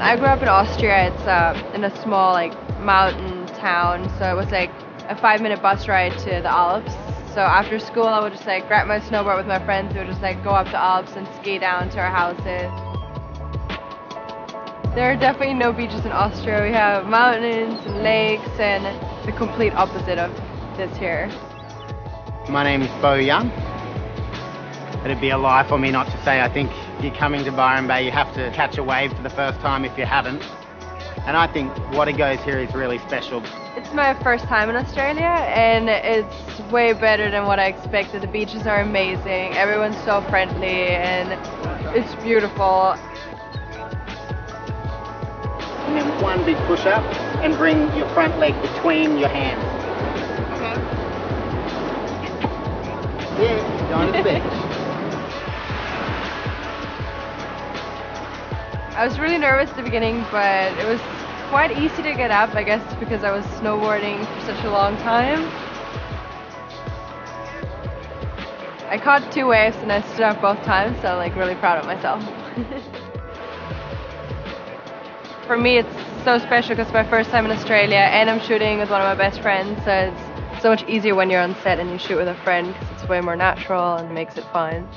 I grew up in Austria. It's uh, in a small like mountain town, so it was like a five minute bus ride to the Alps. So after school, I would just like grab my snowboard with my friends. We would just like go up the Alps and ski down to our houses. There are definitely no beaches in Austria. We have mountains and lakes and the complete opposite of this here. My name is Bo Young. It'd be a lie for me not to say I think you're coming to Byron Bay, you have to catch a wave for the first time if you haven't. And I think what it goes here is really special. It's my first time in Australia and it's way better than what I expected. The beaches are amazing, everyone's so friendly and it's beautiful. And then one big push up and bring your front leg between your hands. Okay. Yeah, going to I was really nervous at the beginning, but it was quite easy to get up, I guess because I was snowboarding for such a long time. I caught two waves and I stood up both times, so I'm like really proud of myself. for me it's so special because it's my first time in Australia and I'm shooting with one of my best friends, so it's so much easier when you're on set and you shoot with a friend because it's way more natural and makes it fun.